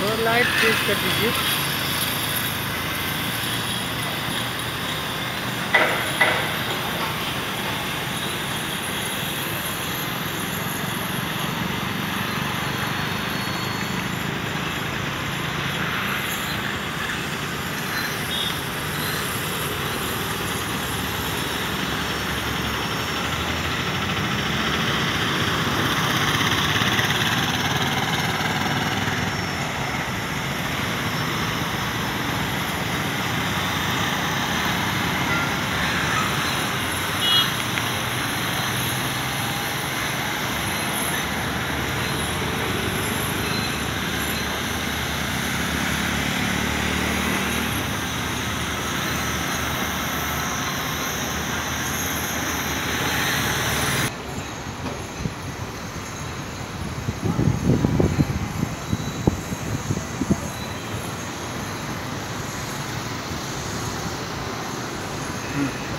थोड़ा light change कर दीजिए Mm.